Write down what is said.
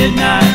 midnight.